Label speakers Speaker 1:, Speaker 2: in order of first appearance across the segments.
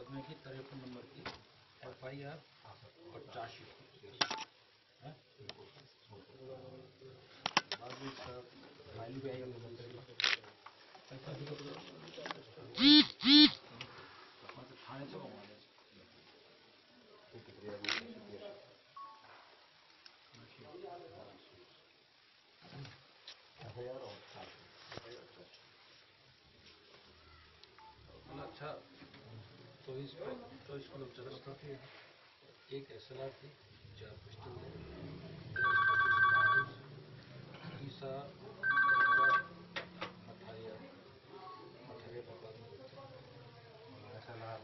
Speaker 1: मुकदमे की तिरपन नंबर की एफ़ आई आर है बाद अच्छा चौबीस चौबीस किलो चरस था एक एस एल आर थी चार पिस्टल दस ईसा अठारह अठारह पकड़ एस एल आर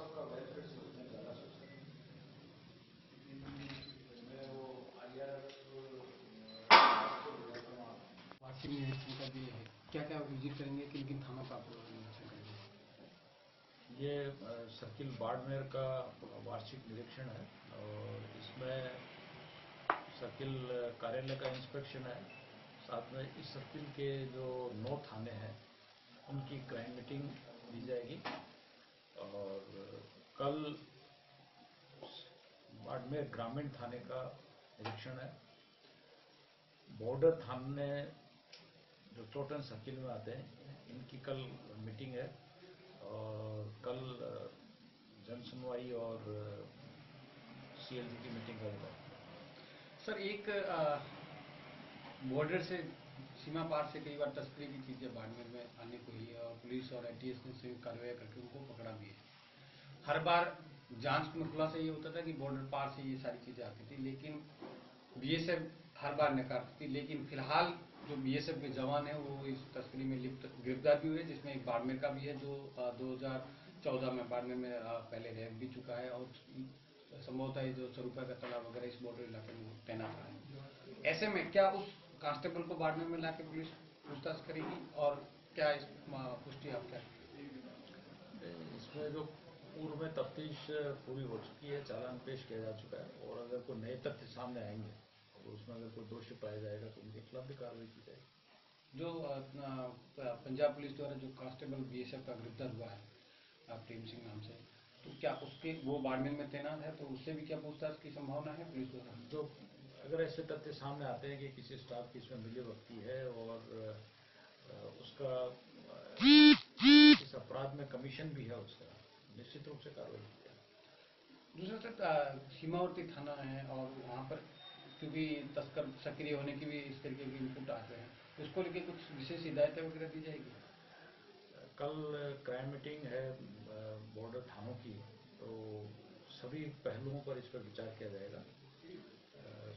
Speaker 1: सबका वेलफेयर सोचने ज़्यादा सोचते हैं मैं वो आई आर
Speaker 2: वार्षिक निरीक्षण का भी है क्या क्या विज़िट करेंगे किन किन थानों का
Speaker 1: ये सर्किल बाड़मेर का वार्षिक निरीक्षण है और इसमें सर्किल कार्यालय का इंस्पेक्शन है। साथ में इस सर्किल के जो नौ थाने हैं, उनकी क्राइम मीटिंग दी जाएगी और कल बाड़मेर ग्रामीण थाने का निरीक्षण है। बॉर्डर थाने चोटन सर्किल में आते हैं। इनकी कल मीटिंग है और कल अ, जन सुनवाई और सीएलजी की मीटिंग का होगा।
Speaker 2: सर एक बॉर्डर से सीमा पार से कई बार तस्करी की चीज़ें बाड़मेर में आने को ही है और पुलिस और एटीएस ने संयुक्त कार्रवाई करके उनको पकड़ा भी है। हर बार जाँच में खुलासा ये होता था कि बॉर्डर पार से ये सारी चीज़ें आती थी लेकिन बीएसएफ हर बार नकारती थी। लेकिन फ़िलहाल जो बीएसएफ के जवान हैं, वो इस तस्करी में लिप्त गिरफ़्तार भी हुए जिसमें एक बाड़मेर का भी है, जो दो हज़ार चौदह में बाड़मेर में पहले रह भी चुका है और संभवतः ये जो स्वरूपा का तालाब वगैरह इस बॉर्डर इलाके में तैनात है। ऐसे में क्या उस कांस्टेबल को बाड़मेर में लाके पुलिस पूछताछ करेगी और क्या इस पुष्टि आप क्या
Speaker 1: इसमें जो पूर्व में तफ्तीश पूरी हो चुकी है, चालान पेश किया जा चुका है और अगर कोई नए तथ्य सामने आएँगे उसमें अगर कोई दोषी पाया जाएगा तो उनके खिलाफ भी कार्रवाई की जाएगी।
Speaker 2: जो पंजाब पुलिस द्वारा जो कांस्टेबल बीएसएफ का गिरफ़्तार हुआ है प्रेम सिंह नाम से तो क्या उसके वो बाड़मेर में तैनात है तो उससे भी क्या पूछताछ की संभावना है पुलिस द्वारा?
Speaker 1: जो अगर ऐसे तथ्य सामने आते हैं कि किसी स्टाफ की इसमें मिली भगती है और उसका इस अपराध में कमीशन भी है उसका निश्चित रूप से कार्रवाई की जाएगी।
Speaker 2: दूसरा सर सीमावर्ती थाना है और वहाँ पर क्योंकि तस्कर सक्रिय होने की भी इस तरीके की इनपुट आते हैं। उसको लेके कुछ विशेष हिदायतें वगैरह दी जाएगी?
Speaker 1: कल क्राइम मीटिंग है बॉर्डर थानों की तो सभी पहलुओं पर इस पर विचार किया जाएगा।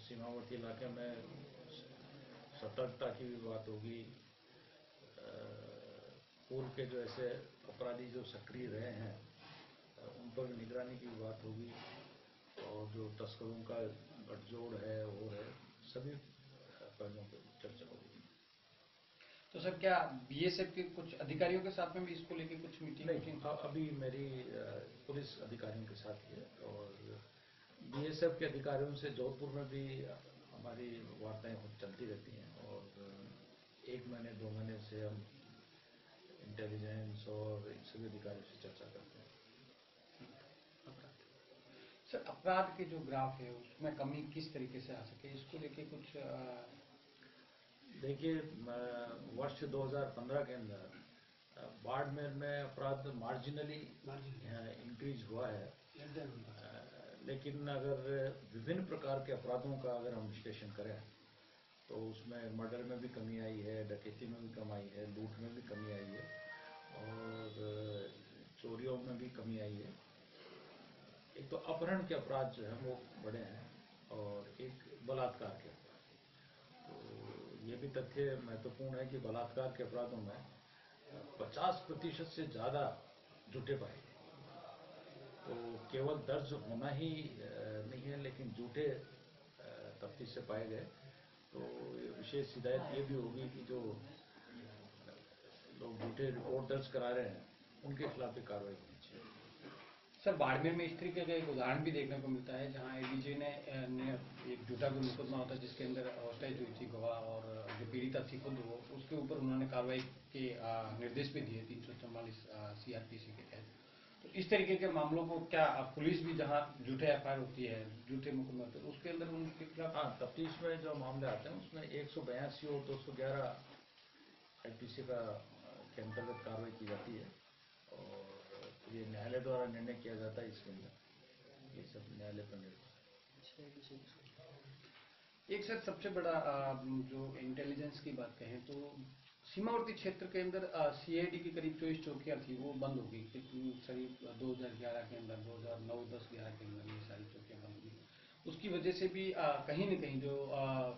Speaker 1: सीमावर्ती इलाके में सतर्कता की भी बात होगी। पूर्व के जो ऐसे अपराधी जो सक्रिय रहे हैं उन पर निगरानी की बात होगी। और जो तस्करों का गठजोड़ है और है सभी पहलुओं पर चर्चा होगी
Speaker 2: तो सर क्या बीएसएफ के कुछ अधिकारियों के साथ में भी इसको लेके कुछ मीटिंग
Speaker 1: नहीं अभी मेरी पुलिस अधिकारियों के साथ ही है और बीएसएफ के अधिकारियों से जोधपुर में भी हमारी वार्ताएँ चलती रहती हैं और एक महीने दो महीने से हम इंटेलिजेंस और सभी अधिकारियों से चर्चा करते हैं।
Speaker 2: सर अपराध के जो ग्राफ है उसमें कमी किस तरीके से आ सके? इसको लेके कुछ
Speaker 1: देखिए वर्ष 2015 के अंदर बाड़मेर में अपराध मार्जिनली इंक्रीज हुआ है। लेकिन अगर विभिन्न प्रकार के अपराधों का अगर हम विश्लेषण करें तो तो उसमें मर्डर में भी कमी आई है डकैती में भी कमी आई है लूट में भी कमी आई है और चोरियों में भी कमी आई है। एक तो अपहरण के अपराध जो है, वो बड़े हैं और एक बलात्कार के अपराध। तो ये भी तथ्य महत्वपूर्ण है कि बलात्कार के अपराधों में 50 प्रतिशत से ज़्यादा झूठे पाए तो केवल दर्ज होना ही नहीं है, लेकिन झूठे तफ्तीश से पाए गए। तो विशेष हिदायत ये भी होगी कि जो लोग झूठे रिपोर्ट दर्ज करा रहे हैं, उनके खिलाफ भी कार्रवाई होनी चाहिए।
Speaker 2: सर बाड़मेर में इस तरीके का एक उदाहरण भी देखने को मिलता है जहाँ एडीजे ने, ने एक झूठा कोई मुकदमा होता है जिसके अंदर हॉस्टाइज हुई थी गवाह और जो पीड़िता थी खुद वो उसके ऊपर उन्होंने कार्रवाई के निर्देश भी दिए तीन सौ चौवालीस सीआरपीसी के तहत। तो इस तरीके के मामलों को क्या पुलिस भी जहाँ झूठे एफ़ होती है झूठे मुकदमे होते उसके अंदर उनके खिलाफ
Speaker 1: हाँ तफ्तीश में जो मामले आते हैं उसमें एक सौ बयासी और दो सौ ग्यारह आई का के अंतर्गत कार्रवाई की जाती है। और ये न्यायालय द्वारा निर्णय किया जाता है इसके अंदर। ये सब न्यायालय पर निर्भर
Speaker 2: एक सर सबसे बड़ा जो इंटेलिजेंस की बात कहें तो सीमावर्ती क्षेत्र के अंदर सीआईडी की करीब चौबीस चौकियाँ थी वो बंद हो गई। सही 2011 के अंदर 2009 10 11 के अंदर ये सारी चौकियाँ बंद हो हुई उसकी वजह से भी आ, कहीं न कहीं जो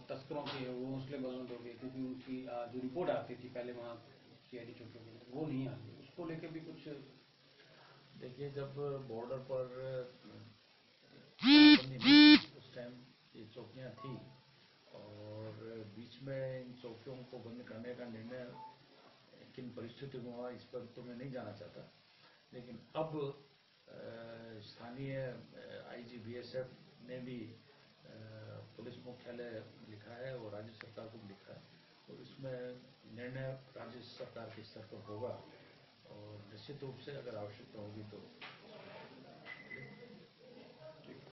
Speaker 2: तस्करों के वो हौसले बुलंद हो गए क्योंकि उनकी आ, जो रिपोर्ट आती थी पहले वहाँ सीआईडी चौकियों के वो नहीं आती उसको लेकर भी कुछ
Speaker 1: देखिए जब बॉर्डर पर उस टाइम ये चौकियाँ थी और बीच में इन चौकियों को बंद करने का निर्णय किन परिस्थितियों में हुआ इस पर तो मैं नहीं जाना चाहता। लेकिन अब स्थानीय आईजीबीएसएफ ने भी पुलिस मुख्यालय लिखा है और राज्य सरकार को भी लिखा है। और इसमें निर्णय राज्य सरकार के स्तर पर होगा। और निश्चित रूप से अगर आवश्यकता होगी तो